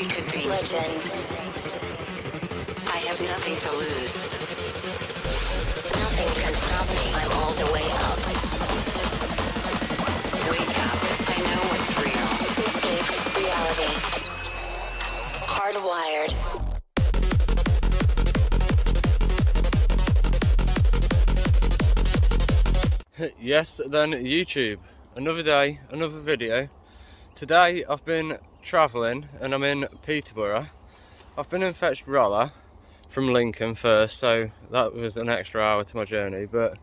We could be legend. I have nothing to lose. Nothing can stop me. I'm all the way up. Wake up. I know what's real. Escape reality. Hardwired. yes, then YouTube. Another day, another video. Today I've been travelling and I'm in Peterborough. I've been and fetched Rolla from Lincoln first, so that was an extra hour to my journey. But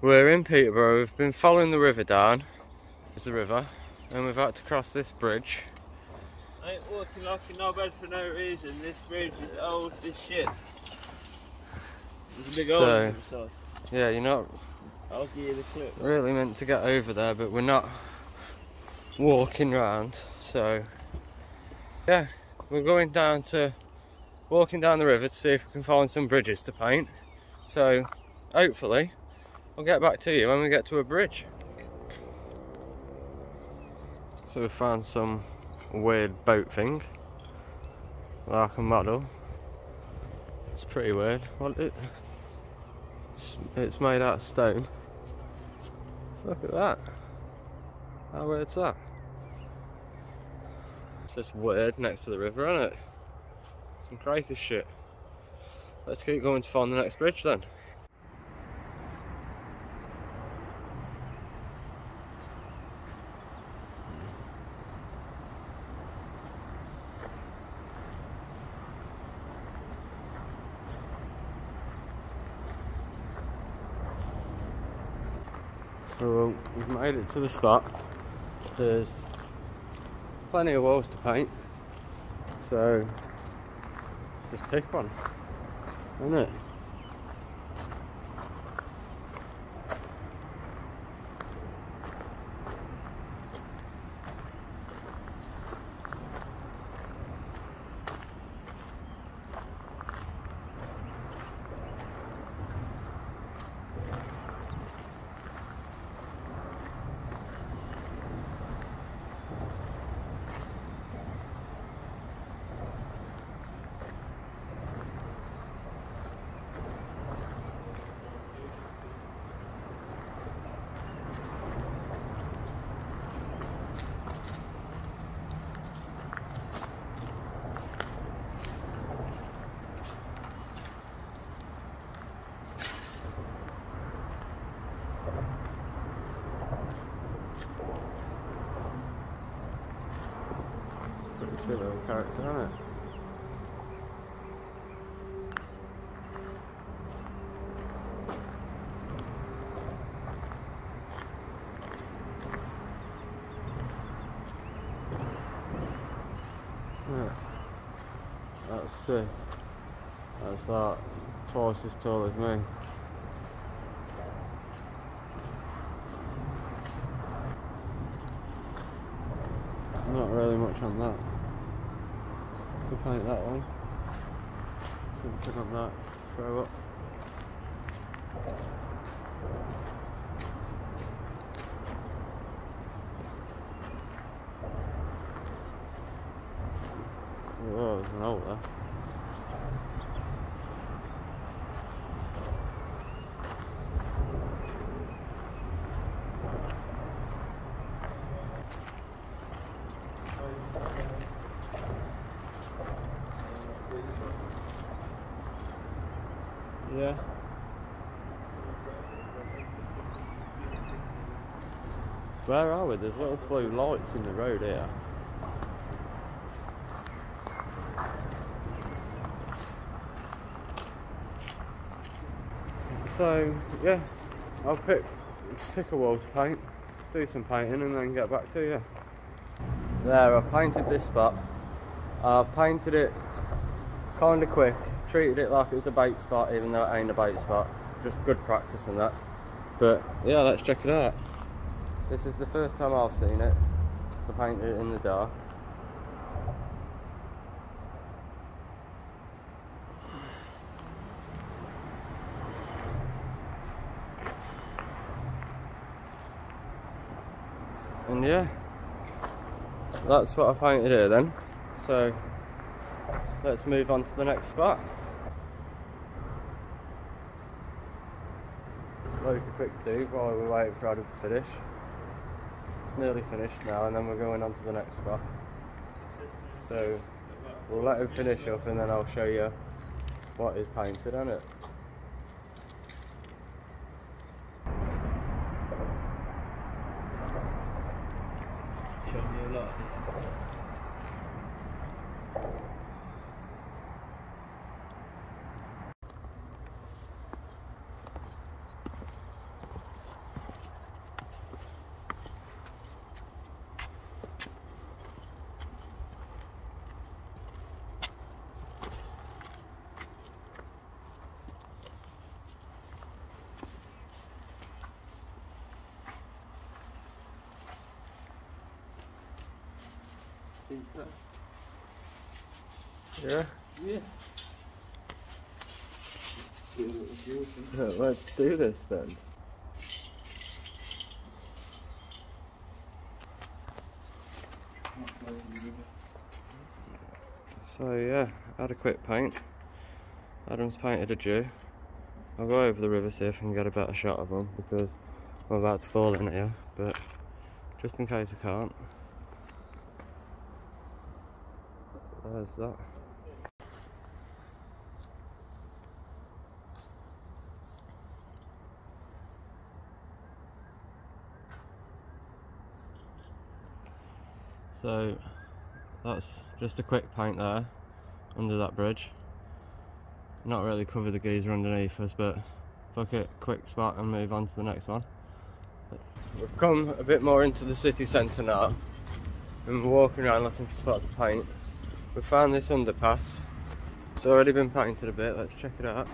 we're in Peterborough, we've been following the river down. There's the river, and we've had to cross this bridge. I ain't walking like a knobhead for no reason. This bridge is old as shit. There's a big hole So- in. Yeah, you're not I'll give you the clip. really meant to get over there, but we're not walking round. So, yeah, we're going down to walking down the river to see if we can find some bridges to paint. So, hopefully, I'll get back to you when we get to a bridge. So we found some weird boat thing, like a model. It's pretty weird. What it? It's, it's made out of stone. Look at that. How weird's that? Just weird next to the river, isn't it? Some crazy shit. Let's keep going to find the next bridge then. So we've made it to the spot. There's plenty of walls to paint. So just pick one. Isn't it? Little character, isn't it? Yeah. That's sick. That's like twice as tall as me. Not really much on that. Could paint that one. Something on that. Throw up. Oh, there's an hole there. Yeah. Where are we? There's little blue lights in the road here. So yeah, I'll pick pick a wall to paint, do some painting, and then get back to you. There, I've painted this spot. I've painted it kind of quick, treated it like it was a bait spot, even though it ain't a bait spot. Just good practice and that. But yeah, let's check it out. This is the first time I've seen it. 'cause I painted it in the dark. And yeah, that's what I painted here then. So let's move on to the next spot. Smoke a quick do while we wait for Adam to finish. Nearly finished now and then we're going on to the next spot. So we'll let him finish up and then I'll show you what is painted on it. Show me a lot. Think so? Yeah? Yeah. Let's do this then. So yeah, had a quick paint. Adam's painted a Jew. I'll go over the river see if I can get a better shot of him because I'm about to fall in here, but just in case I can't. There's that. So that's just a quick paint there under that bridge. Not really cover the geezer underneath us, but look at quick spot and move on to the next one. We've come a bit more into the city centre now and we're walking around looking for spots to paint. We found this underpass. It's already been painted a bit, let's check it out.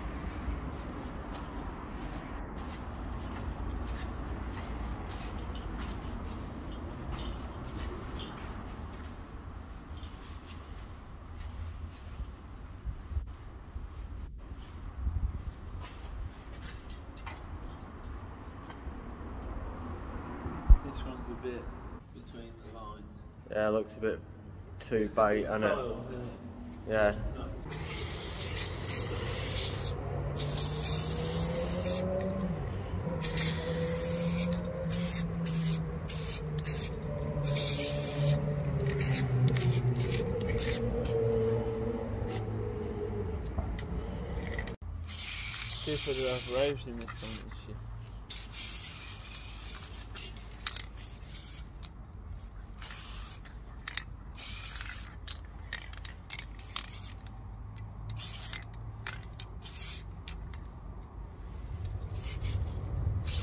This one's a bit between the lines. Yeah, it looks a bit too bait, and it? Yeah. See if raves in this one and shit.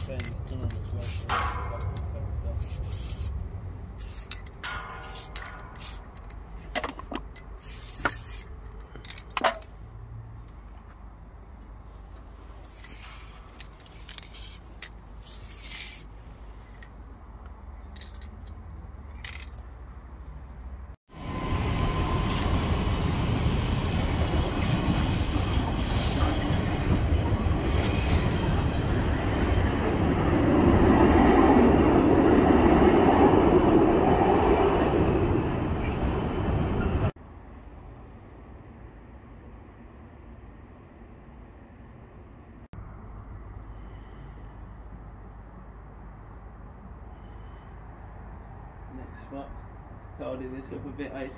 Ben, it's done on its way to the back of the fence there. Next spot. Let's this up a bit, I.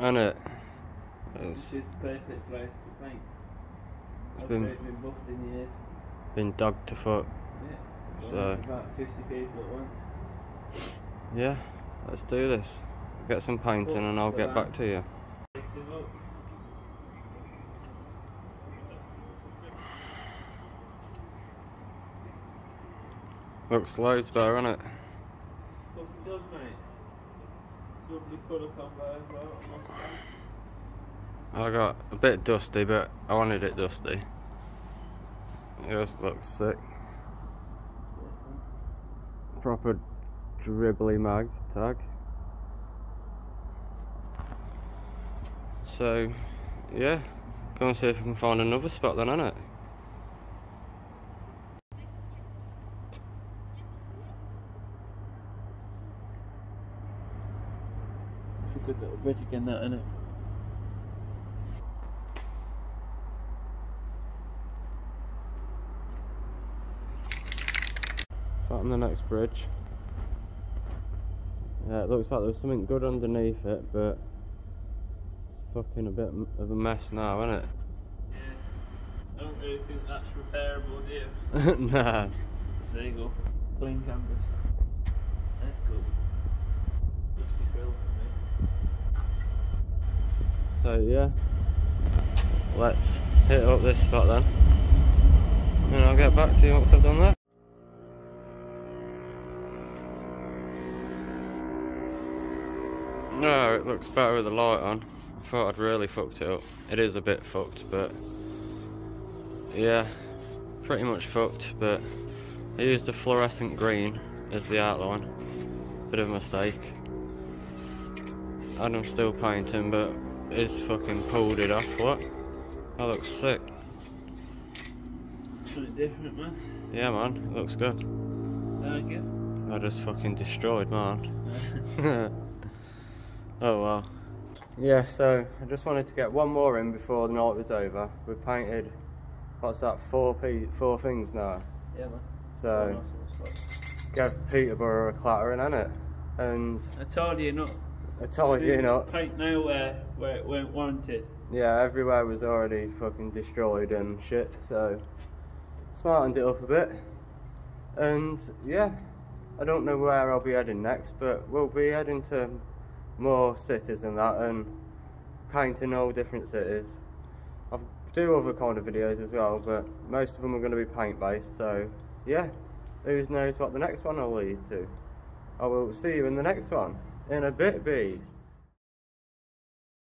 And it. This It's is the perfect place to paint. I've been- been, buffed in years. been dog to foot. Yeah. So- about 50 people at once. Yeah, let's do this. Get some painting and I'll get back to you. Lace him up. Looks loads better, innit? Fucking does, mate. Lovely colour combo as well, I got a bit dusty, but I wanted it dusty. It just looks sick. Proper dribbly mag tag. So, yeah, go and see if we can find another spot then, innit? It's a good little bridge again, that innit? on the next bridge. Yeah, it looks like there's something good underneath it, but fucking a bit of a mess now, isn't it? Yeah. I don't really think that's repairable, do you? nah. There you go. Clean canvas. That's good. Dusty frill for me. So yeah, let's hit up this spot then, and I'll get back to you once I've done that. No, it looks better with the light on. I thought I'd really fucked it up. It is a bit fucked, but yeah, pretty much fucked. But I used a fluorescent green as the outline. Bit of a mistake. And I'm still painting, but it's fucking pulled it off. What? That looks sick. Something different, man. Yeah, man, it looks good. I like it. I just fucking destroyed man. oh well. Yeah, so I just wanted to get one more in before the night was over. We painted, what's that, four pe- four things now. yeah, man. So give Peterborough a clattering, it, And I told you not. I told you, not. Paint nowhere where it weren't wanted. yeah, everywhere was already fucking destroyed and shit. So smartened it up a bit. And yeah, I don't know where I'll be heading next, but we'll be heading to more cities and that, and painting all different cities. I'll do other kind of videos as well, but most of them are going to be paint based. So yeah, who knows what the next one will lead to. I will see you in the next one in a bit, bees.